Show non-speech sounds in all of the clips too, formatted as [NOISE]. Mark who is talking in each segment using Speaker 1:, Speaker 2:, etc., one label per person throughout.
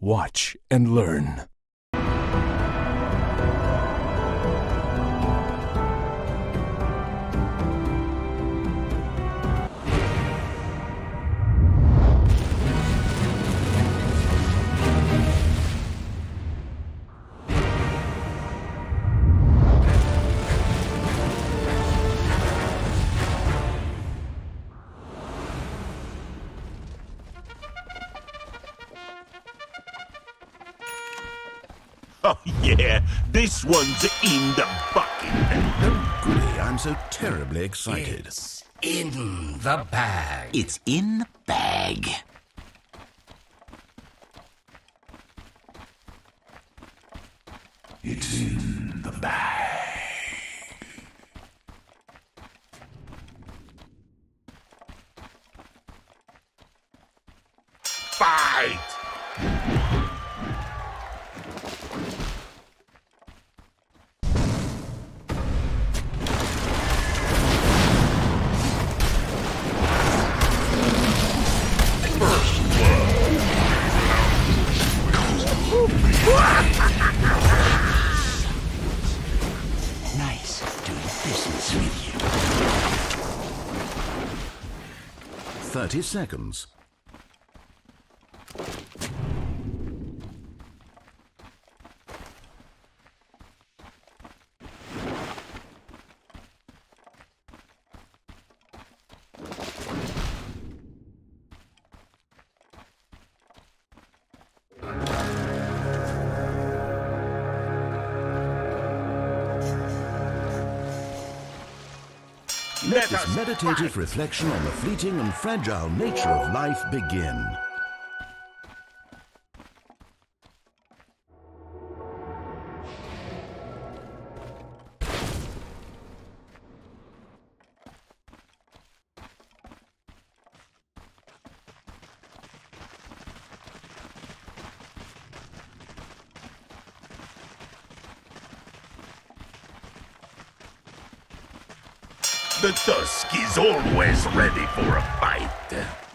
Speaker 1: Watch and learn.
Speaker 2: This one's in the bucket.
Speaker 3: Oh, goody, I'm so terribly excited.
Speaker 4: It's in the bag.
Speaker 5: It's in the bag.
Speaker 3: 30 seconds. Meditative reflection on the fleeting and fragile nature of life begin.
Speaker 2: The Tusk is always ready for a fight.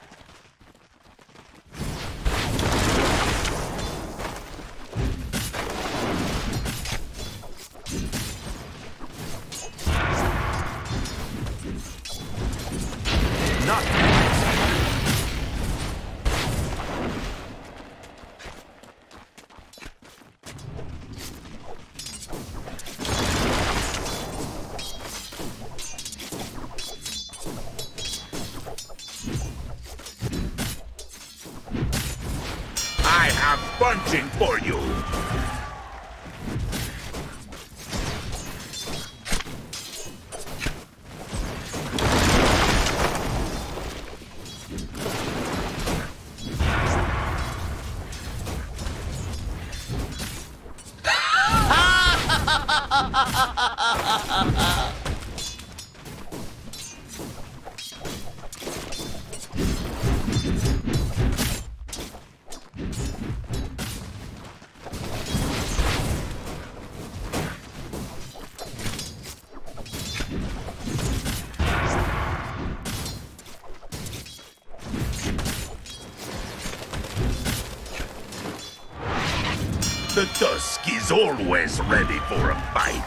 Speaker 2: Ready for a fight.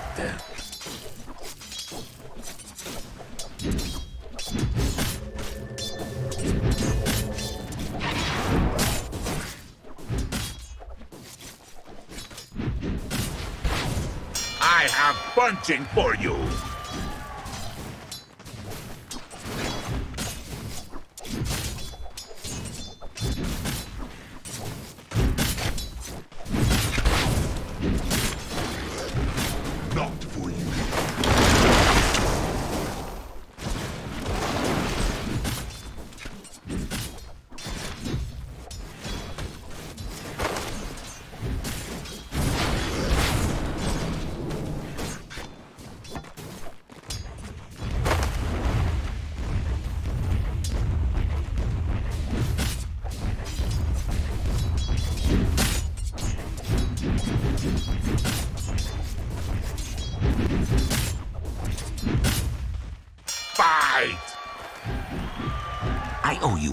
Speaker 2: I have punching for you.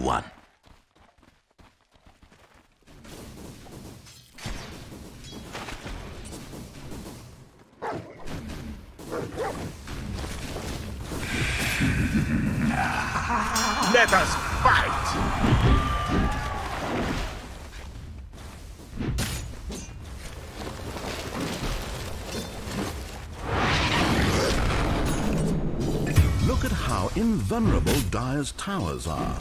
Speaker 5: one.
Speaker 2: Let us fight!
Speaker 3: Look at how invulnerable Dire's towers are.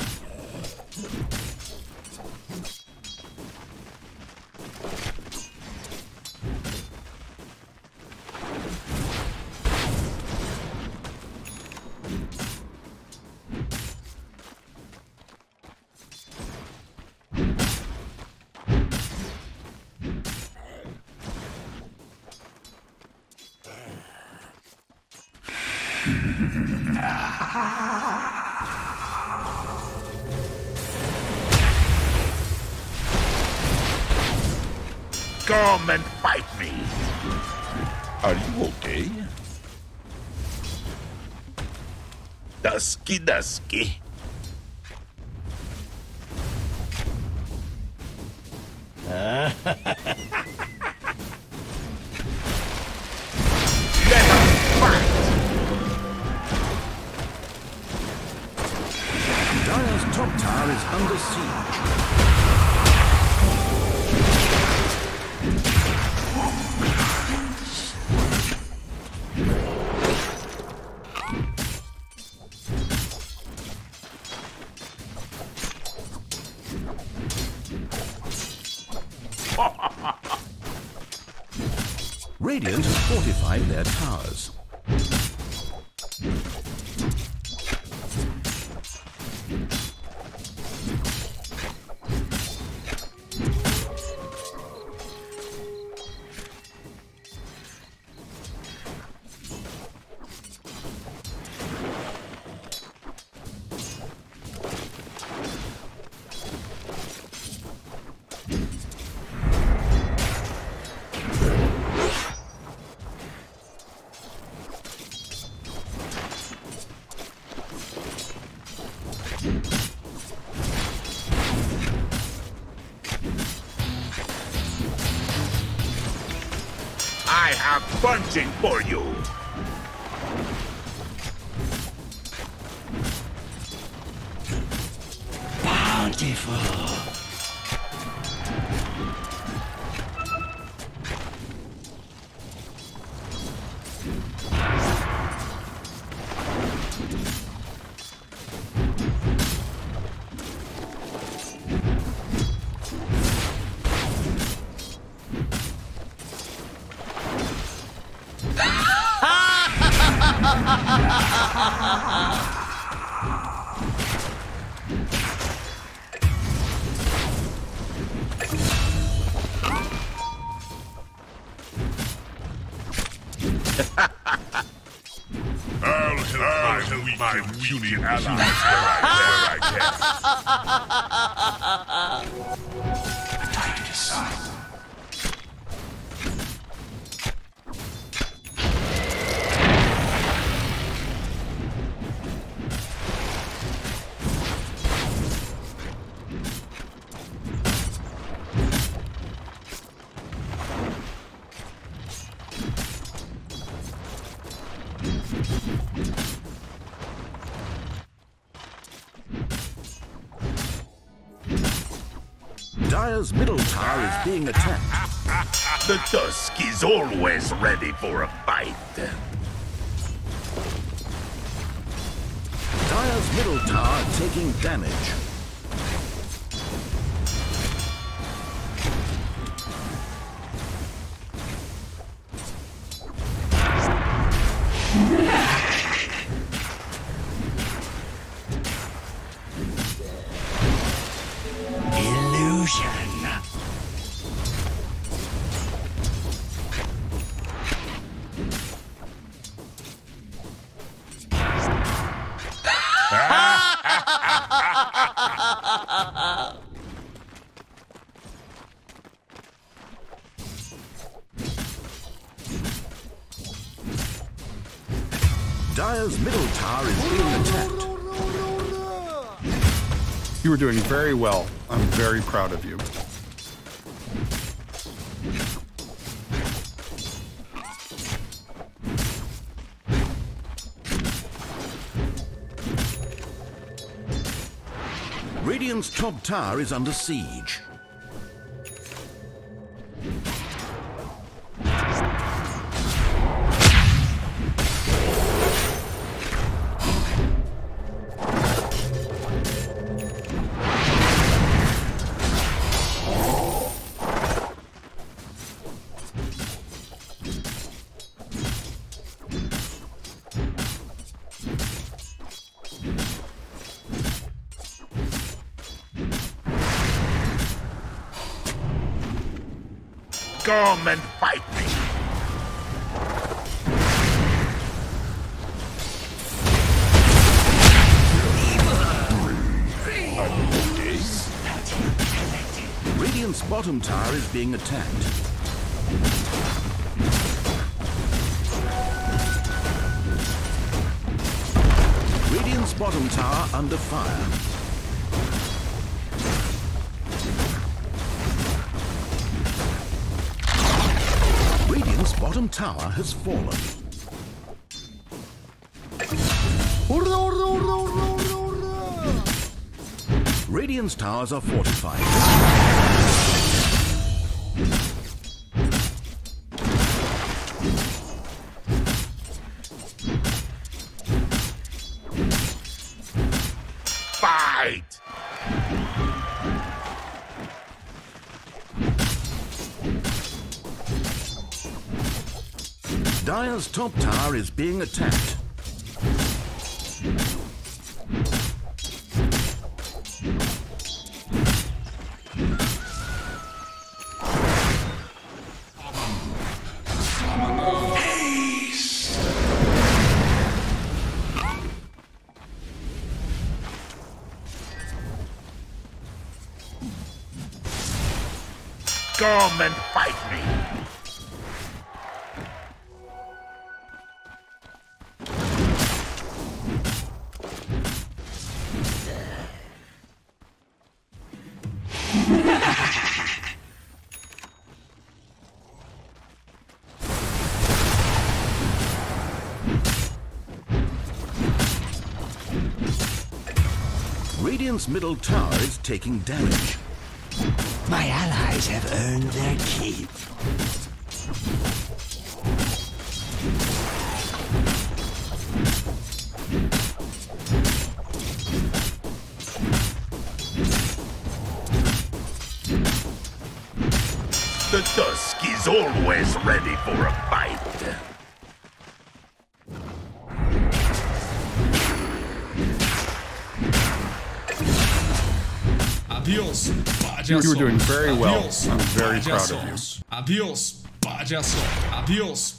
Speaker 2: Us fight!
Speaker 3: Dire's top tower is under siege.
Speaker 2: Have punching for you!
Speaker 3: Being attacked.
Speaker 2: The Tusk is always ready for a fight.
Speaker 3: Dire's middle tower taking damage. Dire's middle tower is being attacked.
Speaker 6: You were doing very well. I'm very proud of you.
Speaker 3: Radiant's top tower is under siege.
Speaker 2: And fight me.
Speaker 3: Radiant's bottom tower is being attacked. Radiant's bottom tower under fire. Bottom tower has fallen. Radiant's towers are fortified.
Speaker 2: Fight!
Speaker 3: Dire's top tower is being attacked. Radiant's middle tower is taking damage.
Speaker 5: My allies have earned their keep.
Speaker 2: The Tusk is always ready for a fight.
Speaker 6: You were doing very well.
Speaker 7: Adiós,
Speaker 6: I'm very proud of you.
Speaker 7: palhaços. Adiós, palhaços. Adiós,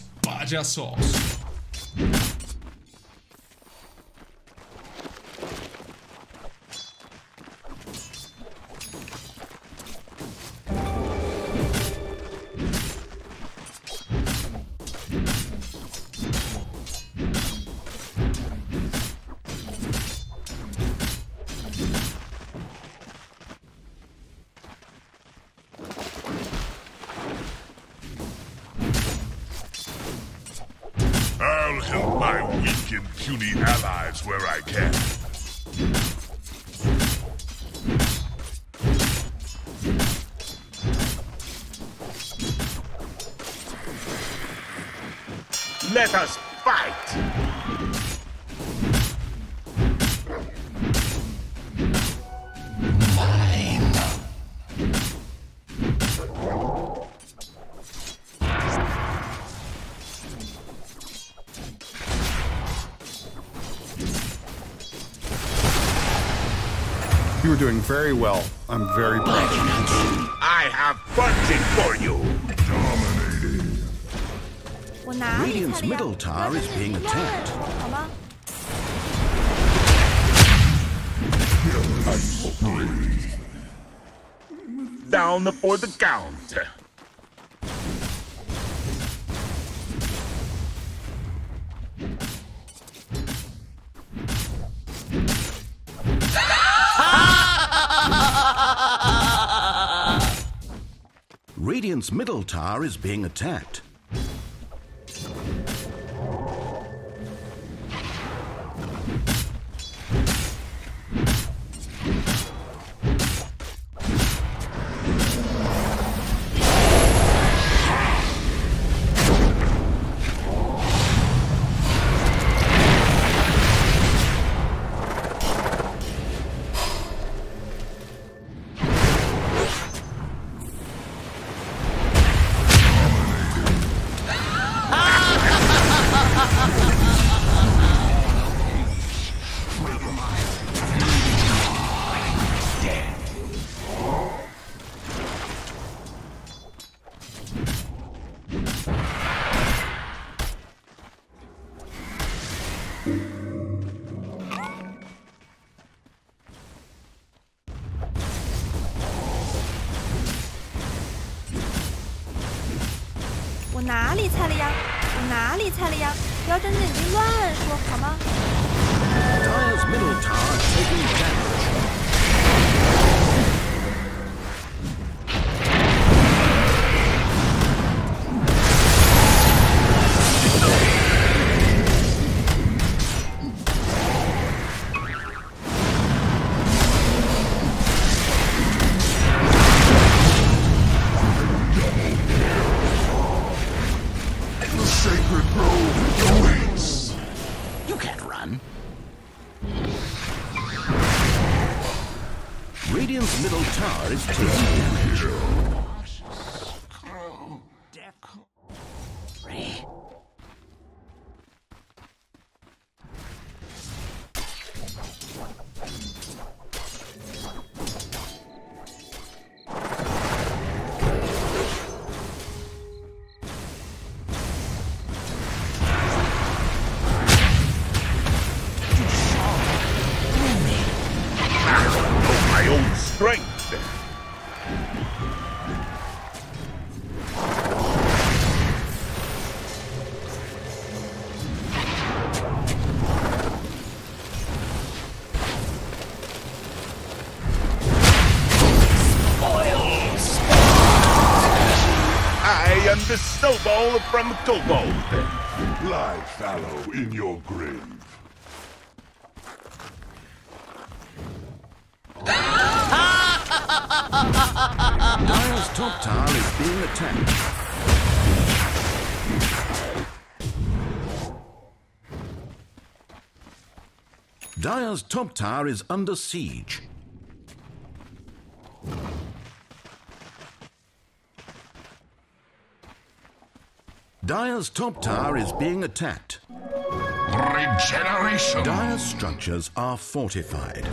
Speaker 2: I'll help my weak and puny allies where I can. Let us fight!
Speaker 6: doing very well. I'm very proud of you.
Speaker 2: I have funding for you! Dominating.
Speaker 3: Radiant's middle tower is being attacked.
Speaker 2: Down for the count.
Speaker 3: The radiant's middle tower is being attacked.
Speaker 8: 哪里菜了呀？我哪里菜了呀？不要睁着眼睛乱说好吗？
Speaker 2: The from Kobold. Lie fallow in your grave.
Speaker 3: Dire's top tower is being attacked. Dire's top tower is under siege. Dire's top tower is being attacked.
Speaker 2: Regeneration.
Speaker 3: Dire's structures are fortified.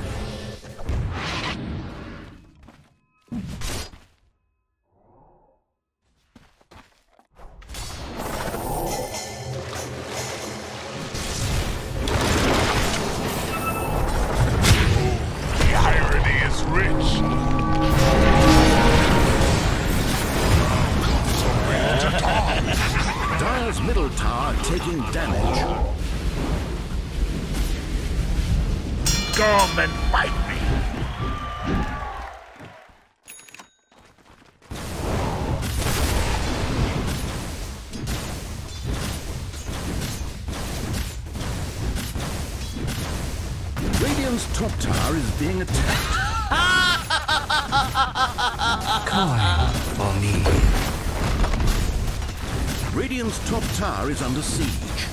Speaker 2: Is
Speaker 3: under siege.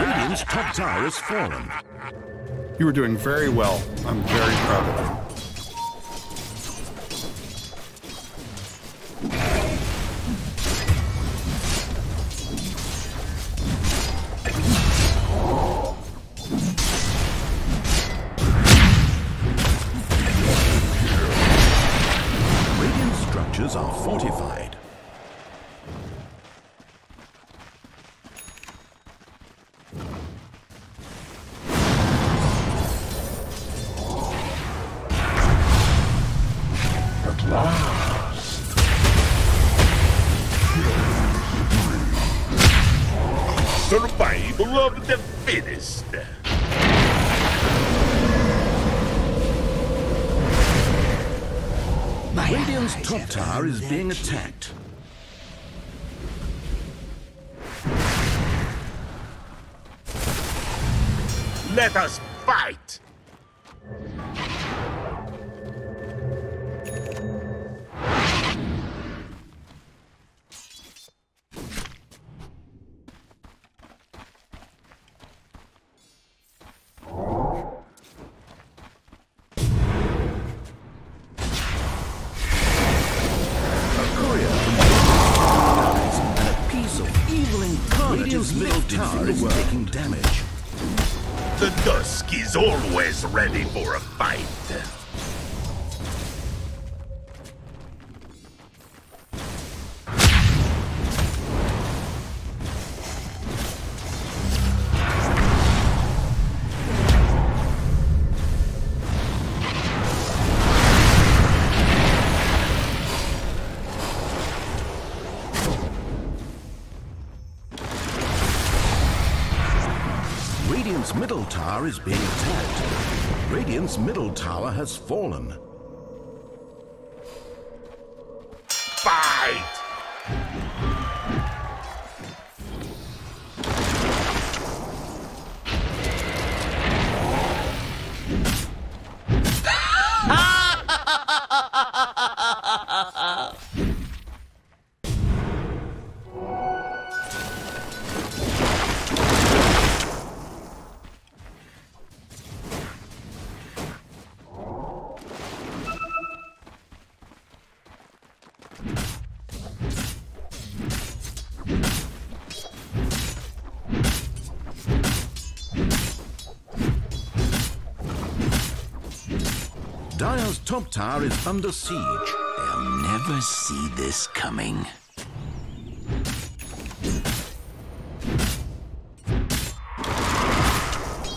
Speaker 3: Radiant's top tower has fallen.
Speaker 6: You were doing very well. I'm very proud of you.
Speaker 2: Let us ready for a fight.
Speaker 3: Radiant's middle tower is being attacked. Radiant's middle tower has fallen.
Speaker 2: Fight! [LAUGHS]
Speaker 3: top tower is under siege.
Speaker 5: They'll never see this coming.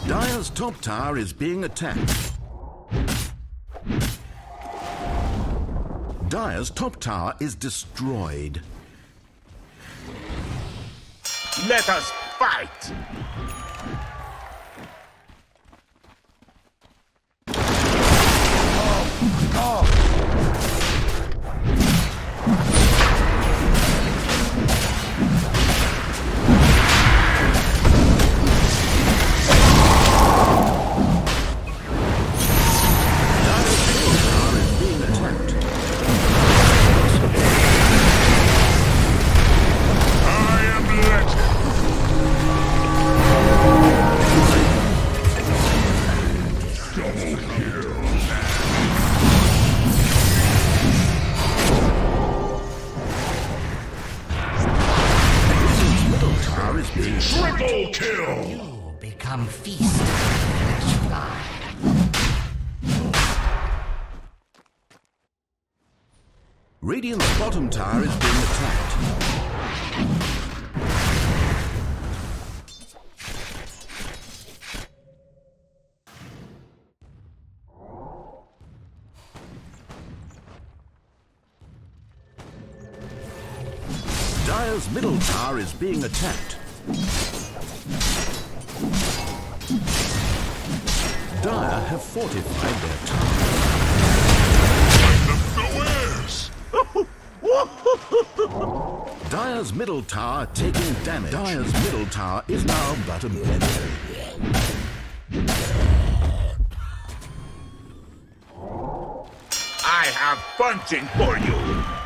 Speaker 3: Dire's top tower is being attacked. Dire's top tower is destroyed.
Speaker 2: Let us fight!
Speaker 3: Dire's middle tower is being attacked. Dire have fortified their tower. Dire's middle tower taking damage. Dire's middle tower is now but a melee.
Speaker 2: I have punching for you!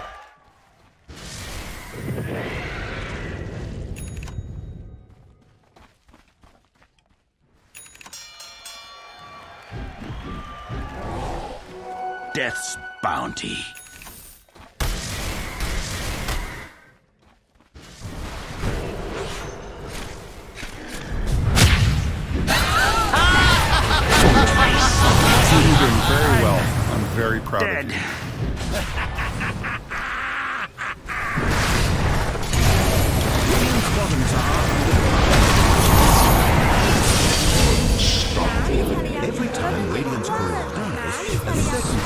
Speaker 5: Death's bounty.
Speaker 6: You're doing very well. I'm very proud of you.
Speaker 3: Radiant's bottom tower Every time Radiant's courier dies, a second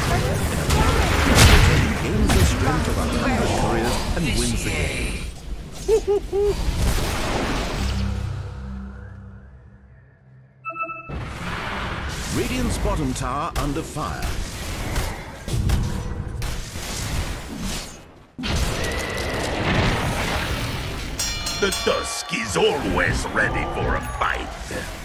Speaker 3: gains the strength of a hundred couriers and wins the game. Radiant's bottom tower under fire.
Speaker 2: The Tusk is always ready for a fight.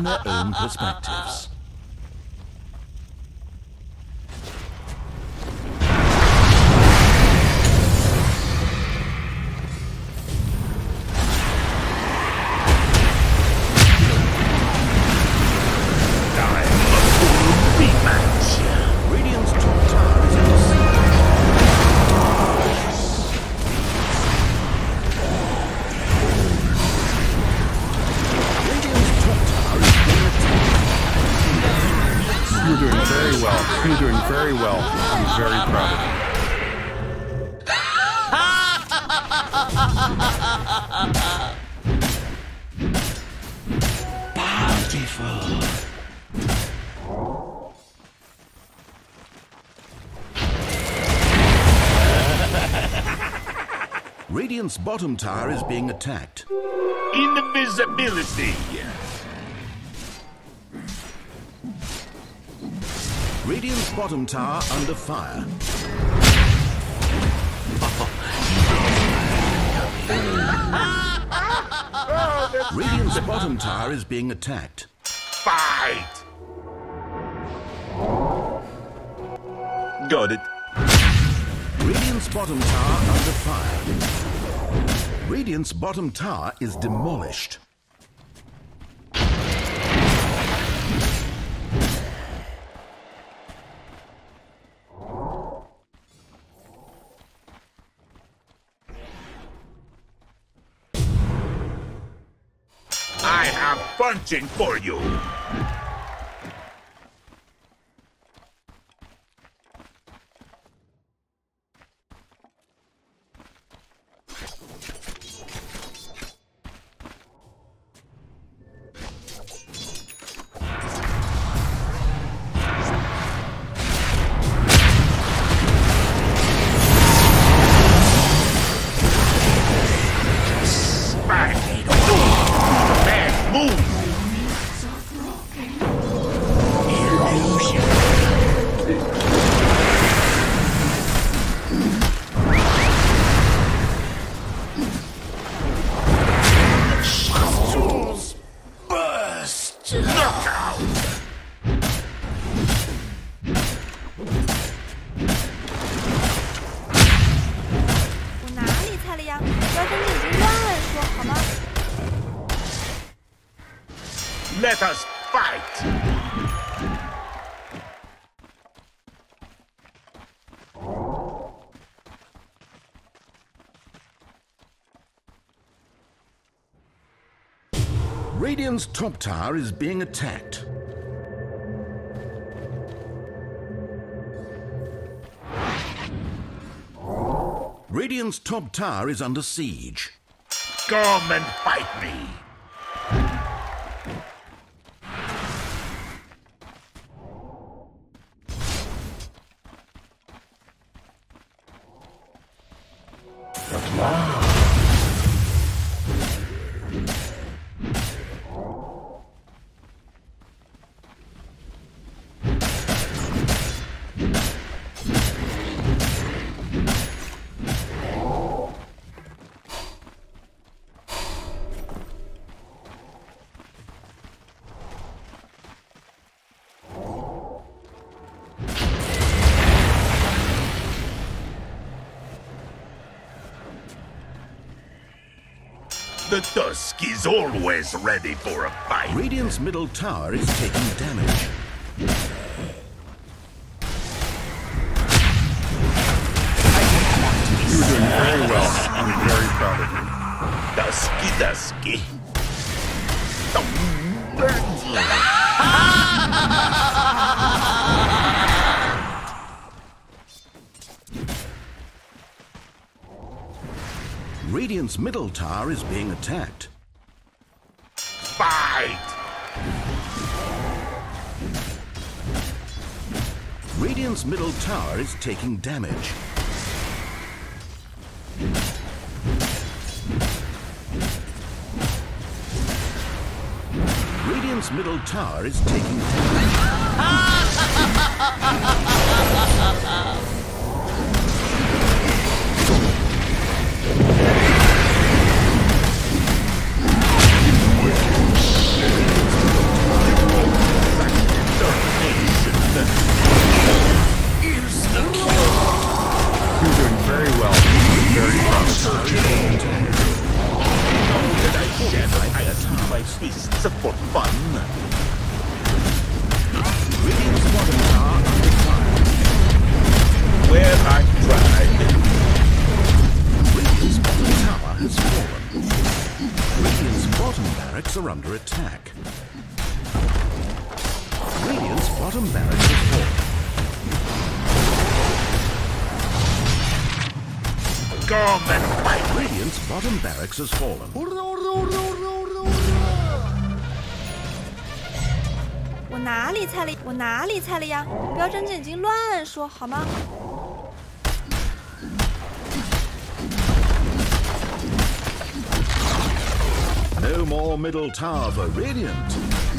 Speaker 3: In their own perspectives. Radiant's bottom tower is being attacked.
Speaker 2: Invisibility.
Speaker 3: Radiant's bottom tower under fire. Radiant's bottom tower is being attacked.
Speaker 2: Fight. Got it.
Speaker 3: Radiant's bottom tower under fire. Radiant's bottom tower is demolished.
Speaker 2: Punching for you.
Speaker 3: Radiant's top tower is being attacked. Radiant's top tower is under siege.
Speaker 2: Come and fight me. The Tusk is always ready for a fight.
Speaker 3: Radiant's middle tower is taking damage.
Speaker 6: You're doing very well. I'm very proud of you.
Speaker 2: Dusky, dusky.
Speaker 3: Radiant's middle tower is being attacked.
Speaker 2: Fight!
Speaker 3: Radiant's middle tower is taking damage. Radiant's middle tower is taking damage. [LAUGHS] has fallen. No more middle tower for Radiant.